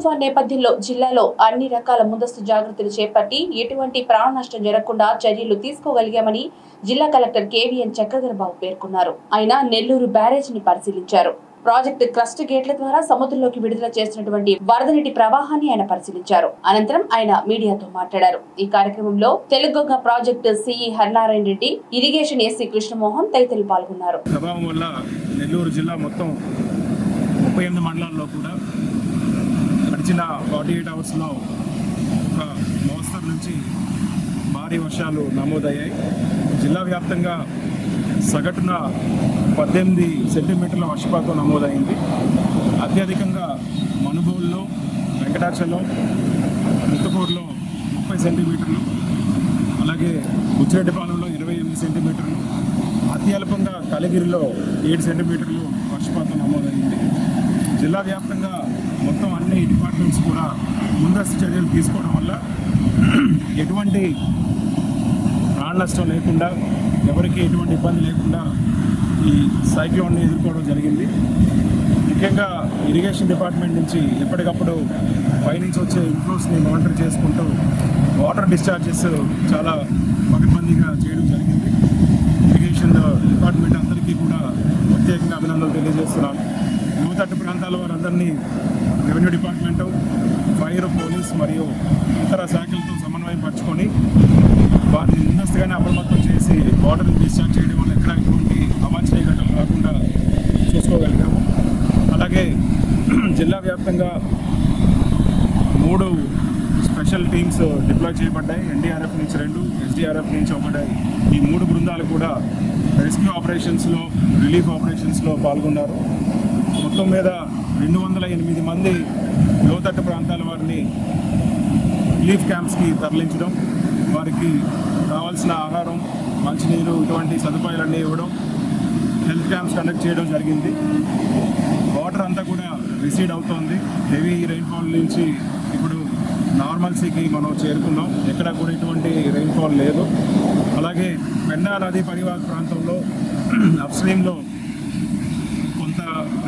తుఫాన్ నేపథ్యంలో జిల్లాలో అన్ని రకాల ముందస్తు జాగ్రత్తలు చేపట్టి ఎటువంటి ప్రాణ నష్టం జరగకుండా చర్యలు తీసుకోగలిగామని జిల్లా కలెక్టర్ కేవీఎన్ చక్రధరబాబు పేర్కొన్నారు. ఆయన నెల్లూరు బ్యారేజీని పరిశీలించారు. ప్రాజెక్టు క్రస్ట్ గేట్ల ద్వారా సముద్రంలోకి విడుదల చేసినటువంటి వరద నీటి ప్రవాహాన్ని ఆయన పరిశీలించారు. అనంతరం ఆయన మీడియాతో మాట్లాడారు. ఈ కార్యక్రమంలో తెలుగొంగ project CE Harinarayana Reddy irrigation SC Krishnamohan తదితరులు పాల్గొన్నారు. ప్రభావం వల్ల నెల్లూరు జిల్లా మొత్తం ముప్పై ఎనిమిది మండలాల్లో కూడా గడిచిన ఫార్టీ ఎయిట్ అవర్స్లో ఒక మోస్తరు నుంచి భారీ వర్షాలు నమోదయ్యాయి. జిల్లా వ్యాప్తంగా సగటున పద్దెనిమిది సెంటీమీటర్ల వర్షపాతం నమోదైంది. అత్యధికంగా మనుగోలులో వెంకటాచలం ముత్తకూరులో ముప్పై సెంటీమీటర్లు అలాగే బుచ్చిరెడ్డిపాలెంలో ఇరవై ఎనిమిది సెంటీమీటర్లు అత్యల్పంగా కలిగిరిలో ఏడు సెంటీమీటర్లు వర్షపాతం నమోదైంది. జిల్లా వ్యాప్తంగా మొత్తం అన్ని డిపార్ట్మెంట్స్ కూడా ముందస్తు చర్యలు తీసుకోవడం వల్ల ఎటువంటి ప్రాణ నష్టం లేకుండా ఎవరికి ఎటువంటి ఇబ్బంది లేకుండా ఈ సైక్లోన్ని ఎదుర్కోవడం జరిగింది. ముఖ్యంగా ఇరిగేషన్ డిపార్ట్మెంట్ నుంచి ఎప్పటికప్పుడు పైనుంచి వచ్చే ఇన్ఫ్లోస్ని మానిటర్ చేసుకుంటూ వాటర్ డిశ్చార్జెస్ చాలా పకడ్బందీగా చేయడం జరిగింది. ఇరిగేషన్ డిపార్ట్మెంట్ అందరికీ కూడా ప్రాంతాల రెవెన్యూ డిపార్ట్మెంటు ఫైర్ పోలీస్ మరియు ఇతర శాఖలతో సమన్వయం పరచుకొని వారిని ముందస్తుగానే అప్రమత్తం చేసి వాటర్ని డిశ్చార్జ్ చేయడం వల్ల ఎక్కడ ఎటువంటి అవాంఛనీయ ఘటనలు రాకుండా చూసుకోగలిగాము. అలాగే జిల్లా వ్యాప్తంగా మూడు స్పెషల్ టీమ్స్ డిప్లాయ్ చేయబడ్డాయి. ఎన్డీఆర్ఎఫ్ నుంచి రెండు ఎస్డీఆర్ఎఫ్ నుంచి ఒకటాయి ఈ మూడు బృందాలు కూడా రెస్క్యూ ఆపరేషన్స్లో రిలీఫ్ ఆపరేషన్స్లో పాల్గొన్నారు. మొత్తం మీద రెండు వందల ఎనిమిది మంది లోతట్టు ప్రాంతాల వారిని రిలీఫ్ క్యాంప్స్కి తరలించడం వారికి కావాల్సిన ఆహారం మంచినీరు ఇటువంటి సదుపాయాలన్నీ ఇవ్వడం హెల్త్ క్యాంప్స్ కండక్ట్ చేయడం జరిగింది. వాటర్ అంతా కూడా రిసీడ్ అవుతోంది. హెవీ రెయిన్ఫాల్ నుంచి ఇప్పుడు నార్మల్సీకి మనం చేరుకున్నాం. ఎక్కడ కూడా ఎటువంటి రెయిన్ఫాల్ లేదు. అలాగే పెన్నా నది పరివాహక ప్రాంతంలో అప్స్ట్రీమ్లో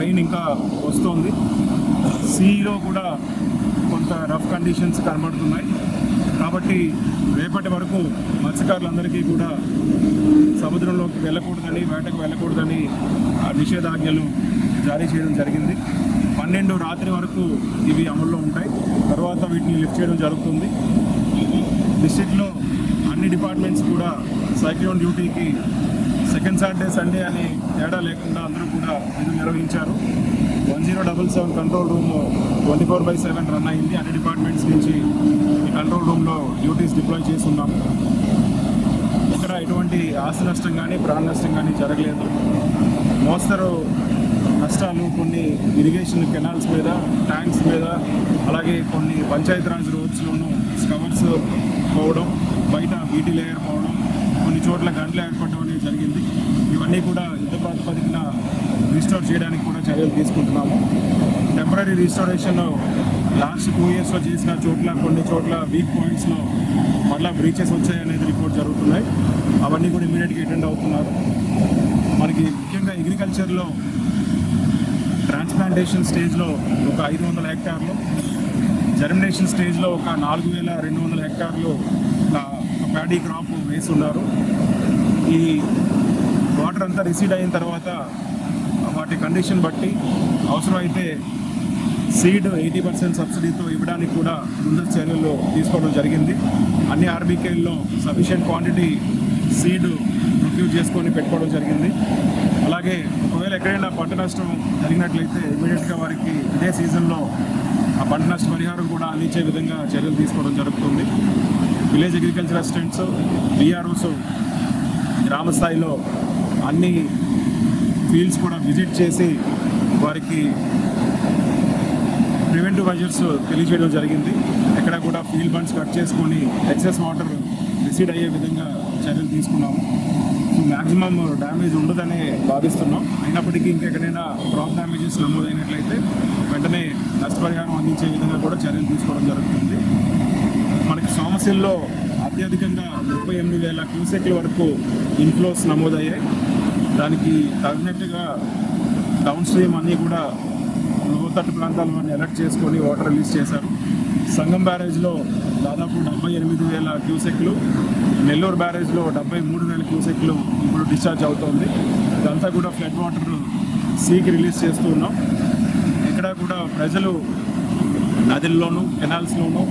ట్రైన్ ఇంకా వస్తోంది. సీలో కూడా కొంత రఫ్ కండిషన్స్ కనబడుతున్నాయి. కాబట్టి రేపటి వరకు మత్స్యకారులందరికీ కూడా సముద్రంలోకి వెళ్ళకూడదని వేటకు వెళ్ళకూడదని ఆ నిషేధాజ్ఞలు జారీ చేయడం జరిగింది. పన్నెండు రాత్రి వరకు ఇవి అమల్లో ఉంటాయి. తర్వాత వీటిని లిఫ్ట్ చేయడం జరుగుతుంది. డిస్టిక్లో అన్ని డిపార్ట్మెంట్స్ కూడా సైక్లోన్ డ్యూటీకి సెకండ్ సాటర్డే సండే అని తేడా లేకుండా అందరూ కూడా విధులు నిర్వహించారు. One zero double seven control room twenty four by seven run అయింది. అన్ని డిపార్ట్మెంట్స్ నుంచి ఈ కంట్రోల్ రూమ్లో డ్యూటీస్ డిప్లాయ్ చేస్తున్నాం. ఇక్కడ ఎటువంటి ఆస్తి నష్టం కానీ ప్రాణ నష్టం కానీ జరగలేదు. మోస్తరు నష్టాలు కొన్ని ఇరిగేషన్ కెనాల్స్ మీద ట్యాంక్స్ మీద అలాగే కొన్ని పంచాయతీరాజ్ రోడ్స్లోనూ స్కవర్స్ పోవడం బయట బీటీ లేయర్ పోవడం కొన్ని చోట్ల గంటలు ఏర్పడటం అనేది జరిగింది. ఇవన్నీ కూడా యుద్ధ ప్రాతిపదికన రీస్టోర్ చేయడానికి కూడా చర్యలు తీసుకుంటున్నాము. టెంపరీ రీస్టోరేషన్ లాస్ట్ టూ ఇయర్స్లో చేసిన చోట్ల కొన్ని చోట్ల వీక్ పాయింట్స్లో మళ్ళీ బ్రీచెస్ వచ్చాయనేది రిపోర్ట్ జరుగుతున్నాయి. అవన్నీ కూడా ఇమీడియట్గా అటెండ్ అవుతున్నారు. మనకి ముఖ్యంగా అగ్రికల్చర్లో ట్రాన్స్ప్లాంటేషన్ స్టేజ్లో ఒక ఐదు వందల హెక్టార్లు జర్మినేషన్ స్టేజ్లో ఒక నాలుగు వేల రెండు వందల హెక్టార్లు ప్యాడీ క్రాప్ వేసి ఉన్నారు ఈ వాటర్ అంతా రిసీడ్ అయిన తర్వాత వాటి కండిషన్ బట్టి అవసరమైతే సీడ్ ఎయిటీ పర్సెంట్ సబ్సిడీతో ఇవ్వడానికి కూడా ముందస్తు చర్యలు తీసుకోవడం జరిగింది. అన్ని ఆర్బీకేల్లో సఫిషియంట్ క్వాంటిటీ సీడ్ ప్రొక్యూర్ చేసుకొని పెట్టుకోవడం జరిగింది. అలాగే ఒకవేళ ఎక్కడైనా పంట నష్టం జరిగినట్లయితే ఇమీడియట్గా వారికి ఇదే సీజన్లో ఆ పంట నష్ట పరిహారం కూడా అందించే విధంగా చర్యలు తీసుకోవడం జరుగుతుంది. విలేజ్ అగ్రికల్చర్ అసిస్టెంట్స్ బీఆర్ఓస్ గ్రామ స్థాయిలో అన్ని ఫీల్డ్స్ కూడా విజిట్ చేసి వారికి ప్రివెంటివ్ మెజర్స్ తెలియజేయడం జరిగింది. ఎక్కడ కూడా ఫీల్డ్ బండ్స్ కట్ చేసుకొని ఎక్సెస్ వాటర్ రిసీడ్ అయ్యే విధంగా చర్యలు తీసుకున్నాము. సో మ్యాక్సిమం డ్యామేజ్ ఉండదని భావిస్తున్నాం. అయినప్పటికీ ఇంకెక్కడైనా క్రాప్ డ్యామేజెస్ నమోదైనట్లయితే వెంటనే నష్టపరిహారం అందించే విధంగా కూడా చర్యలు తీసుకోవడం జరుగుతుంది. మనకి సమస్యల్లో అత్యధికంగా ముప్పై ఎనిమిది వేల క్యూసెక్ల వరకు ఇన్ఫ్లోస్ నమోదయ్యాయి. దానికి తగినట్టుగా డౌన్ స్ట్రీమ్ అన్నీ కూడా లోతట్టు ప్రాంతాల వారిని అలర్ట్ చేసుకొని వాటర్ రిలీజ్ చేశారు. సంగం బ్యారేజ్లో దాదాపు డెబ్బై ఎనిమిది వేల క్యూసెక్లు నెల్లూరు బ్యారేజ్లో డెబ్బై మూడు వేల క్యూసెక్లు ఇప్పుడు డిశ్చార్జ్ అవుతోంది. ఇదంతా కూడా ఫ్లడ్ వాటర్ సీకి రిలీజ్ చేస్తూ ఉన్నాం. ఇక్కడ కూడా ప్రజలు నదుల్లోనూ కెనాల్స్లోనూ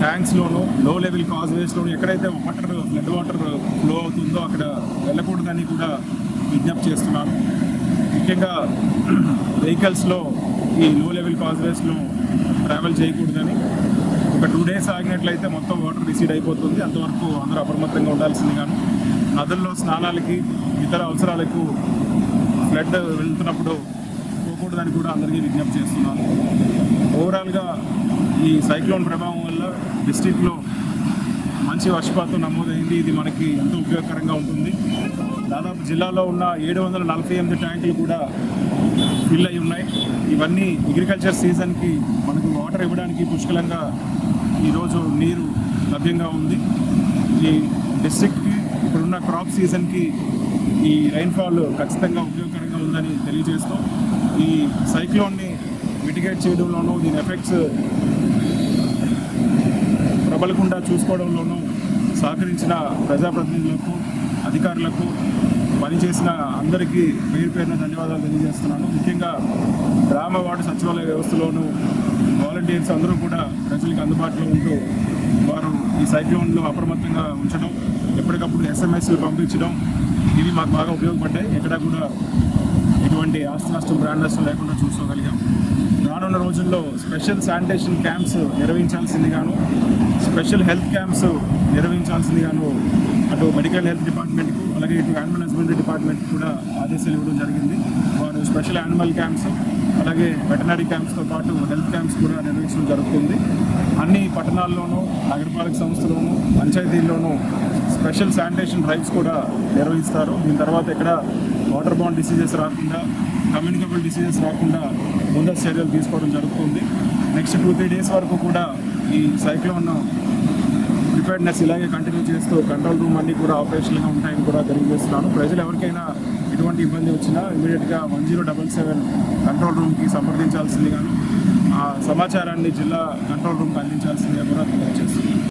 ట్యాంక్స్లోనూ లో లెవెల్ కాజ్వేస్లోనూ ఎక్కడైతే వాటర్ ఫ్లడ్ వాటర్ ఫ్లో అవుతుందో అక్కడ వెళ్ళకూడదని కూడా విజ్ఞప్తి చేస్తున్నాను ముఖ్యంగా వెహికల్స్లో ఈ లో లెవెల్ కాజ్వేస్లో ట్రావెల్ చేయకూడదని. ఒక టూ డేస్ ఆగినట్లయితే మొత్తం వాటర్ రిసీడ్ అయిపోతుంది. అంతవరకు అందరూ అప్రమత్తంగా ఉండాల్సిందిగాను నదుల్లో స్నానాలకి ఇతర అవసరాలకు ఫ్లడ్ వెళ్తున్నప్పుడు పోకూడదని కూడా అందరికీ విజ్ఞప్తి చేస్తున్నాను. ఓవరాల్గా ఈ సైక్లోన్ ప్రభావం వల్ల డిస్టిక్లో మంచి వర్షపాతం నమోదైంది. ఇది మనకి ఎంతో ఉపయోగకరంగా ఉంటుంది. దాదాపు జిల్లాలో ఉన్న ఏడు వందల నలభై ఎనిమిది ట్యాంకులు కూడా ఫిల్ అయి ఉన్నాయి. ఇవన్నీ అగ్రికల్చర్ సీజన్కి మనకు వాటర్ ఇవ్వడానికి పుష్కలంగా ఈరోజు నీరు లభ్యంగా ఉంది. ఈ డిస్ట్రిక్ట్కి ఇప్పుడున్న క్రాప్ సీజన్కి ఈ రైన్ఫాల్ ఖచ్చితంగా ఉపయోగకరంగా ఉందని తెలియజేస్తూ ఈ సైక్లోన్ని మిటిగేట్ చేయడంలోనూ దీని ఎఫెక్ట్స్ ప్రబలకుండా చూసుకోవడంలోనూ సహకరించిన ప్రజాప్రతినిధులకు అధికారులకు పనిచేసిన అందరికీ పేరు పేరున ధన్యవాదాలు తెలియజేస్తున్నాను. ముఖ్యంగా గ్రామ వార్డు సచివాలయ వ్యవస్థలోనూ వాలంటీర్స్ అందరూ కూడా ప్రజలకు అందుబాటులో ఉంటూ వారు ఈ సైక్లోన్లో అప్రమత్తంగా ఉంచడం ఎప్పటికప్పుడు ఎస్ఎంఎస్లు పంపించడం ఇవి మాకు బాగా ఉపయోగపడ్డాయి. ఎక్కడ కూడా ఎటువంటి ఆస్తి నష్టం బ్రాండ్ నష్టం లేకుండా చూసుకోగలిగాం. రానున్న రోజుల్లో స్పెషల్ శానిటేషన్ క్యాంప్స్ నిర్వహించాల్సిందిగాను స్పెషల్ హెల్త్ క్యాంప్స్ నిర్వహించాల్సిందిగాను అటు మెడికల్ హెల్త్ డిపార్ట్మెంట్కు అలాగే ఇటు యానిమల్ హస్బెండరీ డిపార్ట్మెంట్ కూడా ఆదేశాలు ఇవ్వడం జరిగింది. వారు స్పెషల్ యానిమల్ క్యాంప్స్ అలాగే వెటనరీ క్యాంప్స్తో పాటు హెల్త్ క్యాంప్స్ కూడా నిర్వహించడం జరుగుతుంది. అన్ని పట్టణాల్లోనూ నగరపాలక సంస్థలోనూ పంచాయతీల్లోనూ స్పెషల్ శానిటేషన్ డ్రైవ్స్ కూడా నిర్వహిస్తారు. దీని తర్వాత ఇక్కడ వాటర్ బాండ్ డిసీజెస్ రాకుండా కమ్యూనికబుల్ డిసీజెస్ రాకుండా ముందస్తు చర్యలు తీసుకోవడం జరుగుతుంది. నెక్స్ట్ టూ త్రీ డేస్ వరకు కూడా ఈ సైక్లోన్ ప్రిపేర్నెస్ ఇలాగే కంటిన్యూ చేస్తూ కంట్రోల్ రూమ్ అన్నీ కూడా ఆపరేషన్గా ఉంటాయని కూడా తెలియజేస్తున్నాను ప్రజలు ఎవరికైనా ఎటువంటి ఇబ్బంది వచ్చినా ఇమీడియట్గా one zero double seven control రూమ్కి సంప్రదించాల్సిందిగాను ఆ సమాచారాన్ని జిల్లా కంట్రోల్ రూమ్కి అందించాల్సిందిగా కూడా తెలియజేస్తున్నాను.